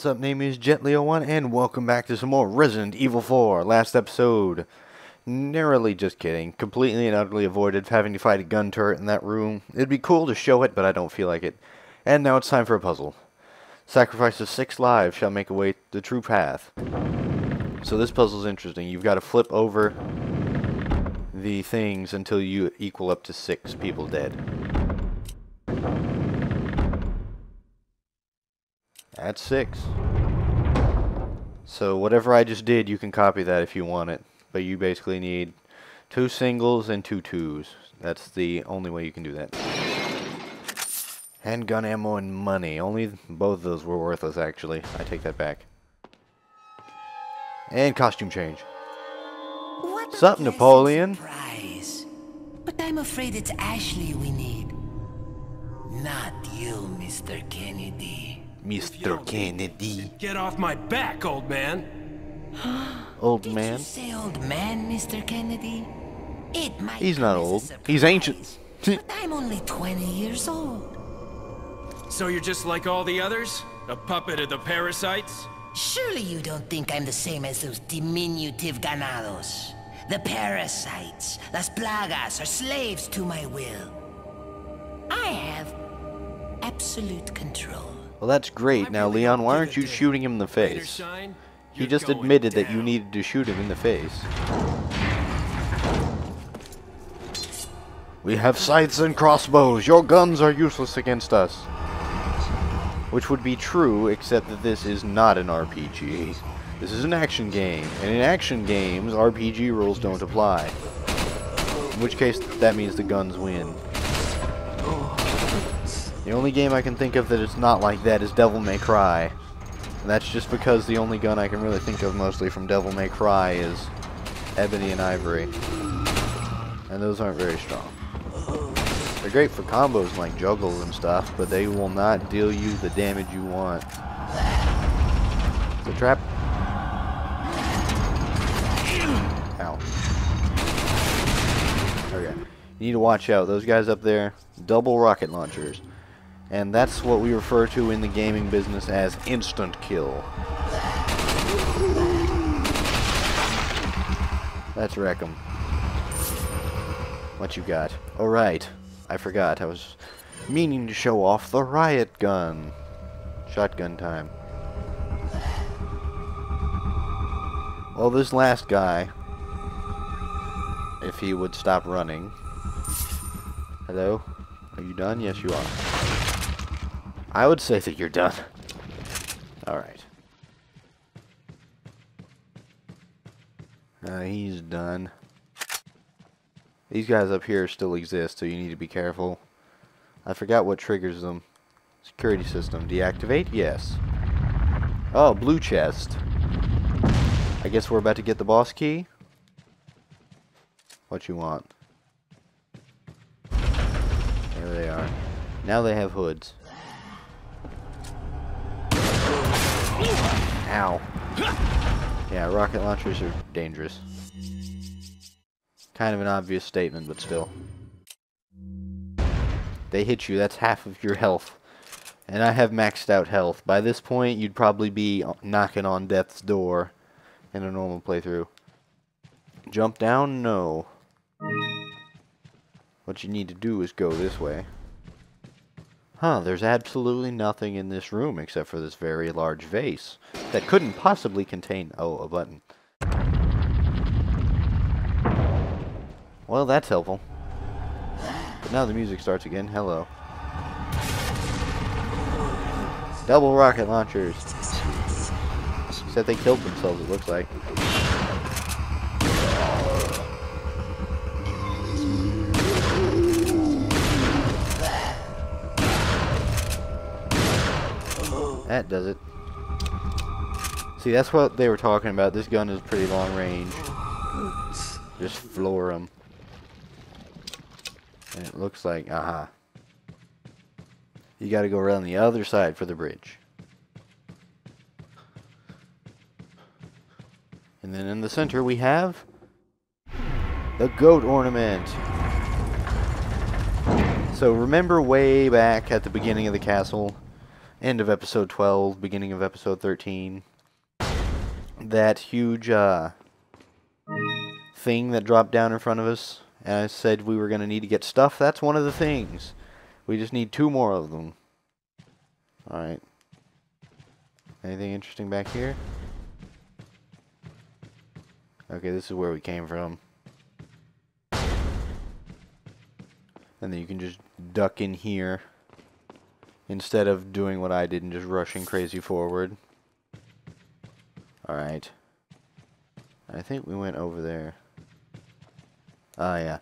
What's up? Name is JetLeo1, and welcome back to some more Resident Evil 4. Last episode, narrowly just kidding, completely and utterly avoided having to fight a gun turret in that room. It'd be cool to show it, but I don't feel like it. And now it's time for a puzzle. Sacrifice of six lives shall make away the true path. So this puzzle's interesting. You've got to flip over the things until you equal up to six people dead. That's six. So whatever I just did, you can copy that if you want it. But you basically need two singles and two twos. That's the only way you can do that. Handgun ammo and money. Only both of those were worthless, actually. I take that back. And costume change. What Sup, Napoleon? Surprise. But I'm afraid it's Ashley we need. Not you, Mr. Kennedy. Mr. Kennedy. Get off my back, old man! Old Did man. you say old man, Mr. Kennedy? It might He's not come as a old. surprise, He's ancient. but I'm only 20 years old. So you're just like all the others? A puppet of the parasites? Surely you don't think I'm the same as those diminutive ganados. The parasites, las plagas, are slaves to my will. I have absolute control. Well, that's great. Now, Leon, why aren't you shooting him in the face? He just admitted that you needed to shoot him in the face. We have scythes and crossbows. Your guns are useless against us. Which would be true, except that this is not an RPG. This is an action game, and in action games, RPG rules don't apply. In which case, that means the guns win. The only game I can think of that it's not like that is Devil May Cry. And that's just because the only gun I can really think of mostly from Devil May Cry is Ebony and Ivory. And those aren't very strong. They're great for combos like juggles and stuff, but they will not deal you the damage you want. The trap. Ow. Okay. You need to watch out. Those guys up there, double rocket launchers. And that's what we refer to in the gaming business as instant kill. Let's wreck 'em. What you got? Oh right, I forgot. I was meaning to show off the riot gun. Shotgun time. Well, this last guy, if he would stop running. Hello? Are you done? Yes, you are. I would say that you're done. Alright. Uh, he's done. These guys up here still exist, so you need to be careful. I forgot what triggers them. Security system. Deactivate? Yes. Oh, blue chest. I guess we're about to get the boss key? What you want? There they are. Now they have hoods. Ow. Yeah, rocket launchers are dangerous. Kind of an obvious statement, but still. They hit you, that's half of your health. And I have maxed out health. By this point, you'd probably be uh, knocking on death's door in a normal playthrough. Jump down? No. What you need to do is go this way. Huh, there's absolutely nothing in this room except for this very large vase that couldn't possibly contain... Oh, a button. Well, that's helpful. But now the music starts again. Hello. Double rocket launchers. Except they killed themselves, it looks like. That does it. See, that's what they were talking about. This gun is pretty long range. Just floor them. And it looks like, aha. You gotta go around the other side for the bridge. And then in the center we have the goat ornament. So remember way back at the beginning of the castle end of episode 12, beginning of episode 13. That huge uh, thing that dropped down in front of us, and I said we were going to need to get stuff. That's one of the things. We just need two more of them. Alright. Anything interesting back here? Okay, this is where we came from. And then you can just duck in here instead of doing what I did and just rushing crazy forward. Alright. I think we went over there. Ah, yeah.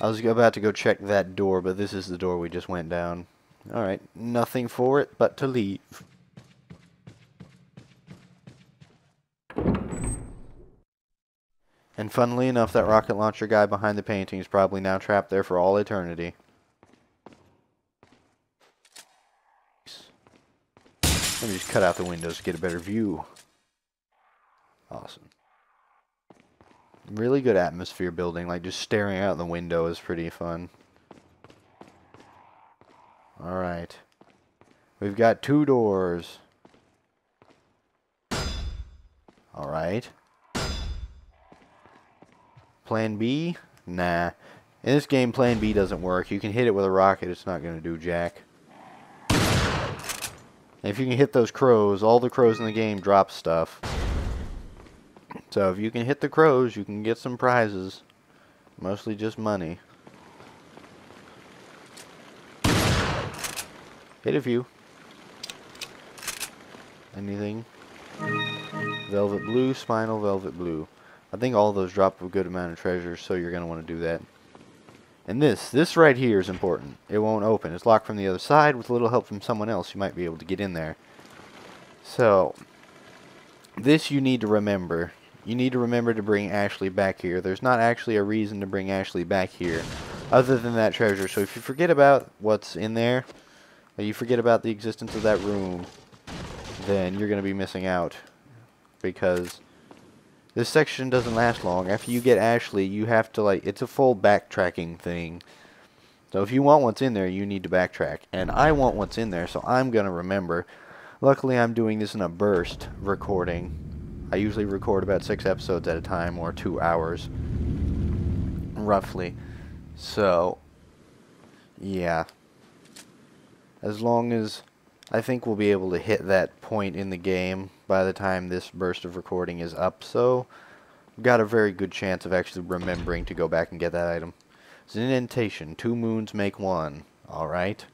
I was about to go check that door, but this is the door we just went down. Alright, nothing for it but to leave. And funnily enough, that rocket launcher guy behind the painting is probably now trapped there for all eternity. Let me just cut out the windows to get a better view. Awesome. Really good atmosphere building, like just staring out the window is pretty fun. Alright. We've got two doors. Alright. Plan B? Nah. In this game, Plan B doesn't work. You can hit it with a rocket, it's not going to do jack. If you can hit those crows, all the crows in the game drop stuff. So if you can hit the crows, you can get some prizes. Mostly just money. Hit a few. Anything? Velvet blue, spinel, velvet blue. I think all those drop a good amount of treasure, so you're going to want to do that. And this, this right here is important. It won't open. It's locked from the other side. With a little help from someone else, you might be able to get in there. So, this you need to remember. You need to remember to bring Ashley back here. There's not actually a reason to bring Ashley back here, other than that treasure. So if you forget about what's in there, you forget about the existence of that room, then you're going to be missing out. Because this section doesn't last long. After you get Ashley, you have to, like, it's a full backtracking thing. So if you want what's in there, you need to backtrack. And I want what's in there, so I'm going to remember. Luckily, I'm doing this in a burst recording. I usually record about six episodes at a time, or two hours, roughly. So, yeah. As long as I think we'll be able to hit that point in the game by the time this burst of recording is up, so we've got a very good chance of actually remembering to go back and get that item. Zindentation, two moons make one. Alright.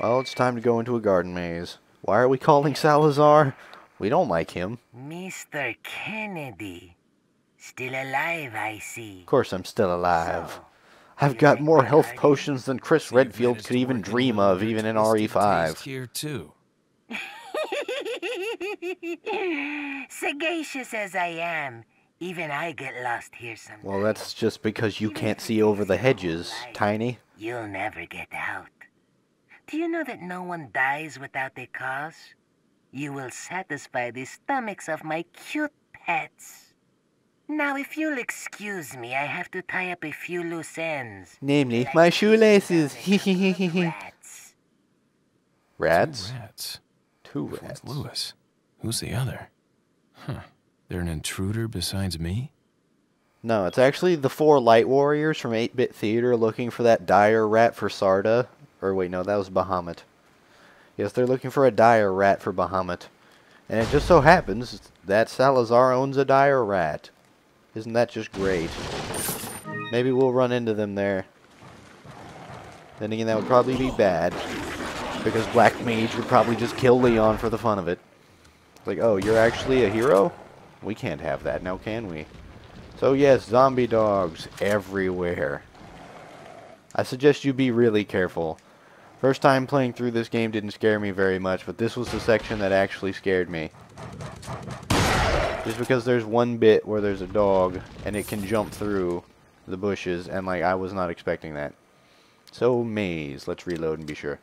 Well, it's time to go into a garden maze. Why are we calling Salazar? We don't like him. Mr. Kennedy. Still alive, I see. Of course I'm still alive. So, I've got more health potions than Chris Redfield could even dream of, even in E RE5. Here too. Sagacious as I am, even I get lost here sometimes. Well, that's just because you can't see over the hedges, Tiny. You'll never get out. Do you know that no one dies without a cause? You will satisfy the stomachs of my cute pets. Now, if you'll excuse me, I have to tie up a few loose ends. Namely, Like my shoelaces. stomachs of rats. Rats? Rats. Two Fourth rats. Luis. Who's the other? Huh. They're an intruder besides me? No, it's actually the four light warriors from 8-Bit Theater looking for that dire rat for Sarda. Or wait, no, that was Bahamut. Yes, they're looking for a dire rat for Bahamut. And it just so happens that Salazar owns a dire rat. Isn't that just great? Maybe we'll run into them there. Then again, that would probably be bad. Because Black Mage would probably just kill Leon for the fun of it. Like, oh, you're actually a hero? We can't have that now, can we? So yes, zombie dogs everywhere. I suggest you be really careful. First time playing through this game didn't scare me very much, but this was the section that actually scared me. Just because there's one bit where there's a dog and it can jump through the bushes and like I was not expecting that. So maze, let's reload and be sure.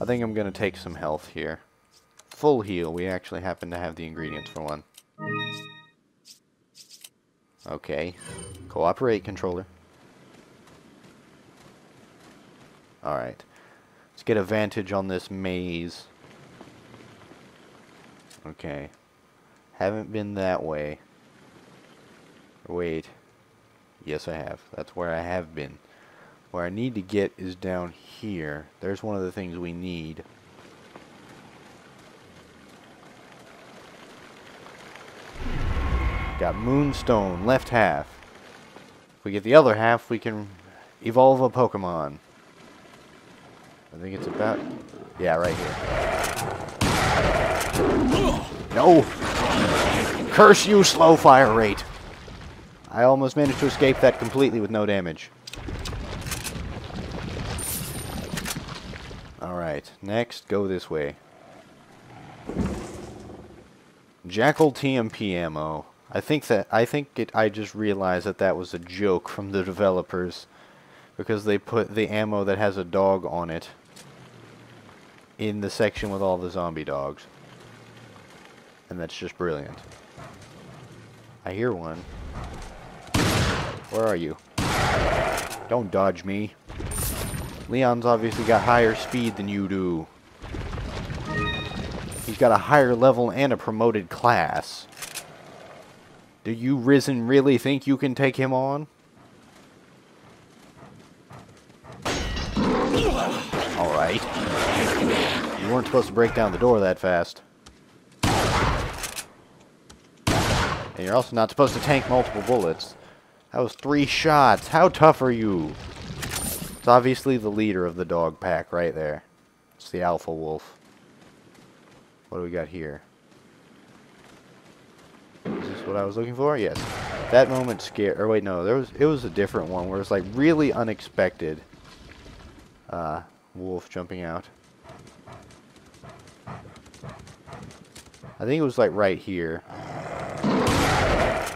I think I'm gonna take some health here. Full heal, we actually happen to have the ingredients for one. Okay. Cooperate, controller. Alright. Let's get a vantage on this maze. Okay. Haven't been that way. Wait. Yes, I have. That's where I have been. Where I need to get is down here. There's one of the things we need. Got Moonstone, left half. If we get the other half, we can evolve a Pokemon. I think it's about... Yeah, right here. No! Curse you, slow fire rate! I almost managed to escape that completely with no damage. Alright, next, go this way. Jackal TMP ammo. I think that I think it I just realized that that was a joke from the developers because they put the ammo that has a dog on it in the section with all the zombie dogs. And that's just brilliant. I hear one. Where are you? Don't dodge me. Leon's obviously got higher speed than you do. He's got a higher level and a promoted class. Do you, Risen, really think you can take him on? Alright. You weren't supposed to break down the door that fast. And you're also not supposed to tank multiple bullets. That was three shots. How tough are you? It's obviously the leader of the dog pack right there. It's the alpha wolf. What do we got here? Is this what I was looking for? Yes. That moment scared. Or wait, no. There was. It was a different one where it's like really unexpected. Uh, wolf jumping out. I think it was like right here.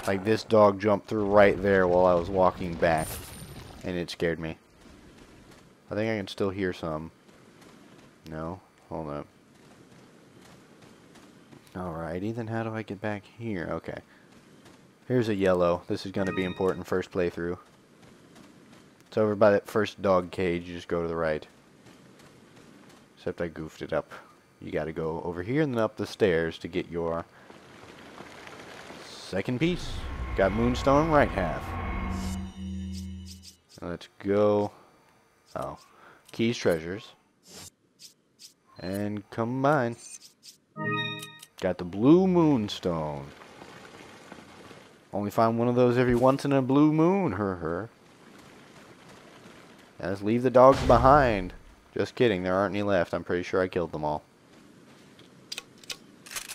Like this dog jumped through right there while I was walking back, and it scared me. I think I can still hear some. No, hold up. Alrighty, then how do I get back here? Okay. Here's a yellow. This is going to be important first playthrough. It's over by that first dog cage. You just go to the right. Except I goofed it up. You got to go over here and then up the stairs to get your second piece. Got Moonstone right half. Let's go. Oh. Keys, treasures. And combine. Got the blue moonstone. Only find one of those every once in a blue moon, her her. Let's leave the dogs behind. Just kidding, there aren't any left. I'm pretty sure I killed them all.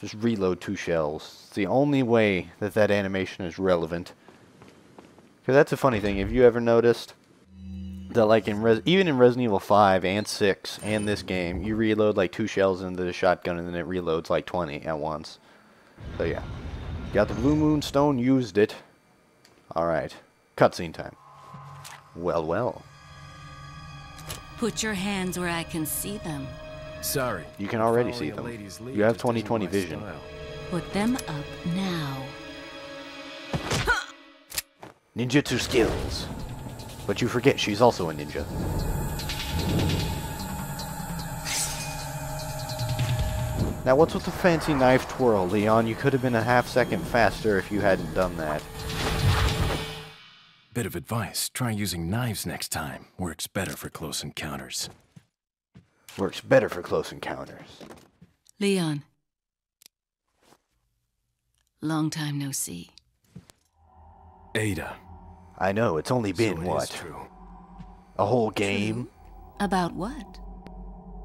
Just reload two shells. It's the only way that that animation is relevant. Because that's a funny thing. Have you ever noticed that, like, in Res even in Resident Evil 5 and 6 and this game, you reload like two shells into the shotgun and then it reloads like 20 at once. So, yeah. Got the Blue Moon Stone, used it. Alright. Cutscene time. Well, well. Put your hands where I can see them. Sorry. You can already see them. You have just isn't 20/20 vision. style. Put them up now. Ninjutsu skills. But you forget she's also a ninja. Now what's with the fancy knife twirl, Leon? You could have been a half second faster if you hadn't done that. Bit of advice. Try using knives next time. Works better for close encounters. Works better for close encounters. Leon. Long time no see. Ada. I know, it's only so been, what, true. a whole game? About what?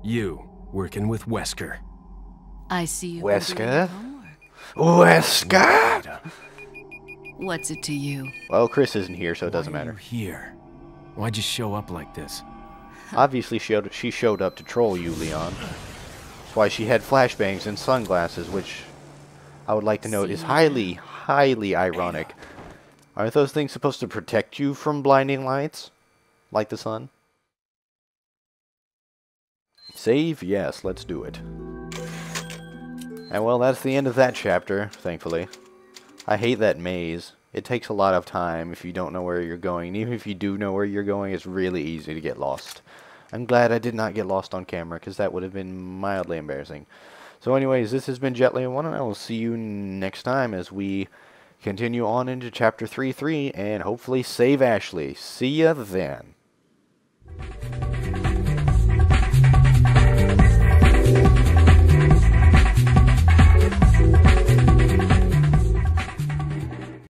You, working with Wesker. I see you. Wesker? your homework. Wesker! Ada. What's it to you? Well, Chris isn't here, so it doesn't Why are matter. you here? Why'd you show up like this? Obviously, she showed, she showed up to troll you, Leon. That's why she had flashbangs and sunglasses, which I would like to note is highly, highly ironic. Aren't those things supposed to protect you from blinding lights? Like the sun? Save? Yes, let's do it. And well, that's the end of that chapter, thankfully. I hate that maze. It takes a lot of time if you don't know where you're going. Even if you do know where you're going, it's really easy to get lost. I'm glad I did not get lost on camera, because that would have been mildly embarrassing. So anyways, this has been Jetleo1, and I will see you next time as we continue on into Chapter 3-3, and hopefully save Ashley. See ya then.